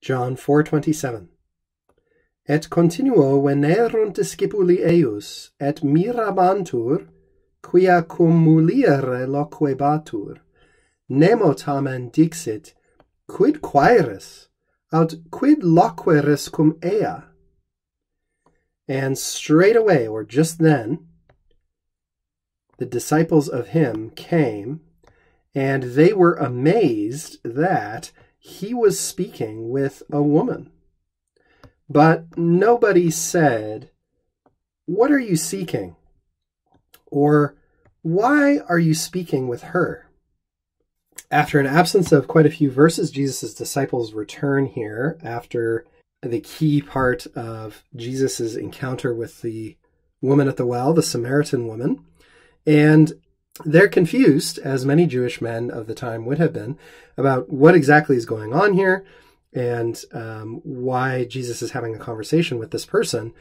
John 4:27 Et continuo venerunt discipuli eius et mirabantur quia cum muliere loquebatur nemo tamen dixit quid quaeris? Aut quid loqueris cum ea? And straight away or just then the disciples of him came and they were amazed that he was speaking with a woman. But nobody said, What are you seeking? Or why are you speaking with her? After an absence of quite a few verses, Jesus' disciples return here after the key part of Jesus' encounter with the woman at the well, the Samaritan woman. And they're confused, as many Jewish men of the time would have been, about what exactly is going on here and um, why Jesus is having a conversation with this person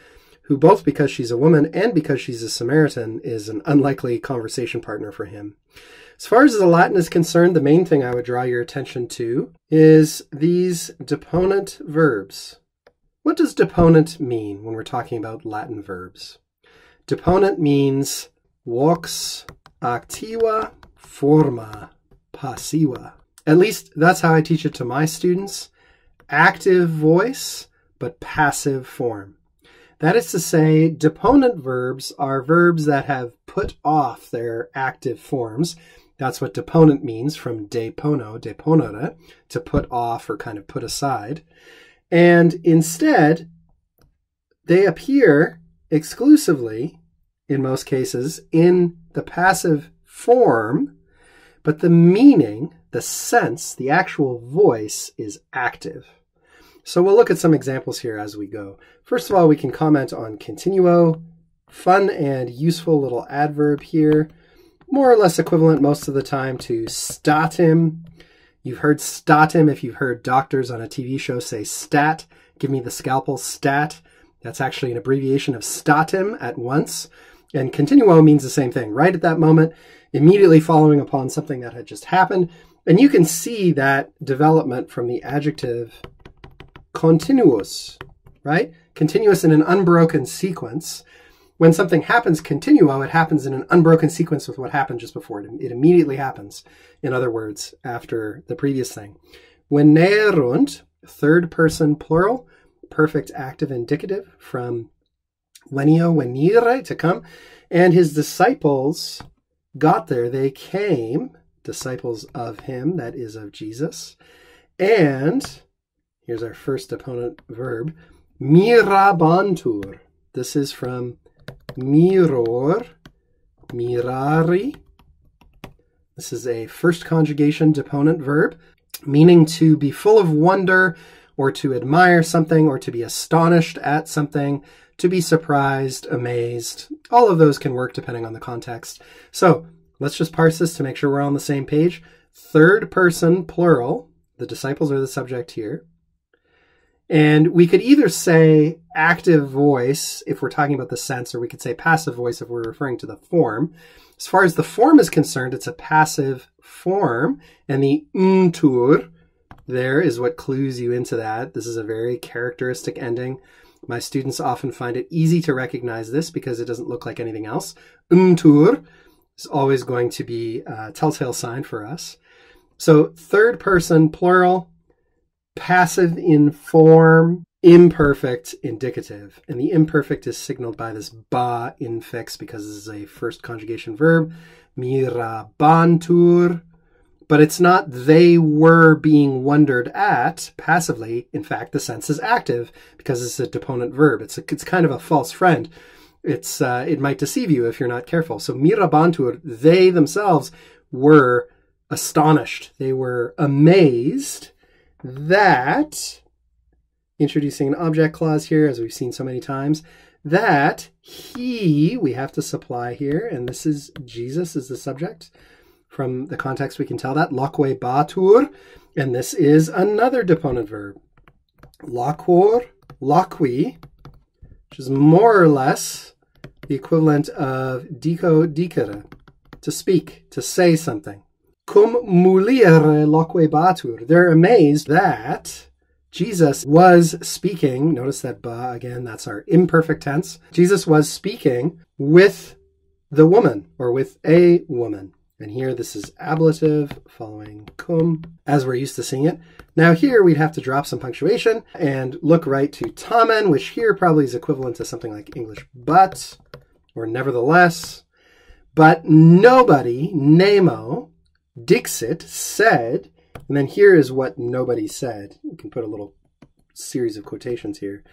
who, both because she's a woman and because she's a Samaritan, is an unlikely conversation partner for him. As far as the Latin is concerned, the main thing I would draw your attention to is these deponent verbs. What does deponent mean when we're talking about Latin verbs? Deponent means vox activa forma passiva. At least that's how I teach it to my students. Active voice, but passive form. That is to say, deponent verbs are verbs that have put off their active forms. That's what deponent means from depono, deponere, to put off or kind of put aside. And instead, they appear exclusively, in most cases, in the passive form, but the meaning, the sense, the actual voice is active. So we'll look at some examples here as we go. First of all, we can comment on continuo, fun and useful little adverb here, more or less equivalent most of the time to statim. You've heard statim if you've heard doctors on a TV show say stat, give me the scalpel, stat. That's actually an abbreviation of statim at once. And continuo means the same thing, right at that moment, immediately following upon something that had just happened. And you can see that development from the adjective continuous, right? Continuous in an unbroken sequence. When something happens continuo, it happens in an unbroken sequence with what happened just before it. It immediately happens, in other words, after the previous thing. When Venerunt, third person plural, perfect active indicative from venio, venire, to come. And his disciples got there. They came, disciples of him, that is of Jesus. And here's our first deponent verb, mirabantur. This is from miror, mirari. This is a first conjugation deponent verb, meaning to be full of wonder or to admire something or to be astonished at something to be surprised, amazed. All of those can work depending on the context. So let's just parse this to make sure we're on the same page. Third person plural. The disciples are the subject here. And we could either say active voice if we're talking about the sense, or we could say passive voice if we're referring to the form. As far as the form is concerned, it's a passive form, and the untur there is what clues you into that. This is a very characteristic ending my students often find it easy to recognize this because it doesn't look like anything else. Untur is always going to be a telltale sign for us. So third person plural, passive in form, imperfect indicative. And the imperfect is signaled by this ba infix because this is a first conjugation verb. Mirabantur but it's not they were being wondered at passively. In fact, the sense is active because it's a deponent verb. It's a, it's kind of a false friend. It's uh, it might deceive you if you're not careful. So mirabantur, they themselves were astonished. They were amazed that introducing an object clause here, as we've seen so many times, that he we have to supply here, and this is Jesus is the subject from the context, we can tell that. Loquebatur, and this is another deponent verb. Loquor, loqui, which is more or less the equivalent of dico dicere, to speak, to say something. Cum muliere loquebatur. They're amazed that Jesus was speaking. Notice that ba again, that's our imperfect tense. Jesus was speaking with the woman or with a woman. And here this is ablative following cum as we're used to seeing it. Now here we'd have to drop some punctuation and look right to tamen, which here probably is equivalent to something like English but or nevertheless. But nobody, nemo, dixit, said, and then here is what nobody said. You can put a little series of quotations here.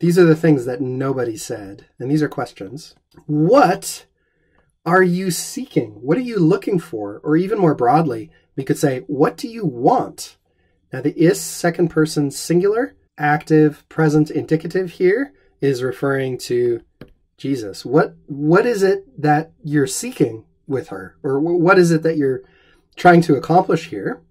These are the things that nobody said, and these are questions. What are you seeking? What are you looking for? Or even more broadly, we could say, what do you want? Now, the is second person singular, active, present, indicative here is referring to Jesus. What what is it that you're seeking with her, or what is it that you're trying to accomplish here?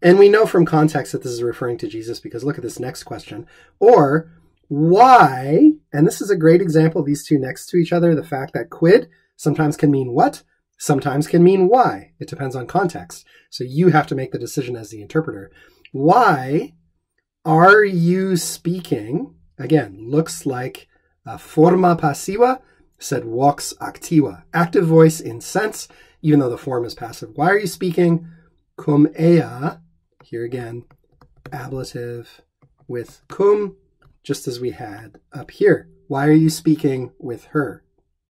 And we know from context that this is referring to Jesus because look at this next question. Or why? And this is a great example. These two next to each other. The fact that quid sometimes can mean what, sometimes can mean why. It depends on context. So you have to make the decision as the interpreter. Why are you speaking? Again, looks like a forma passiva sed vox activa. Active voice in sense, even though the form is passive. Why are you speaking cum ea? Here again, ablative with cum, just as we had up here. Why are you speaking with her?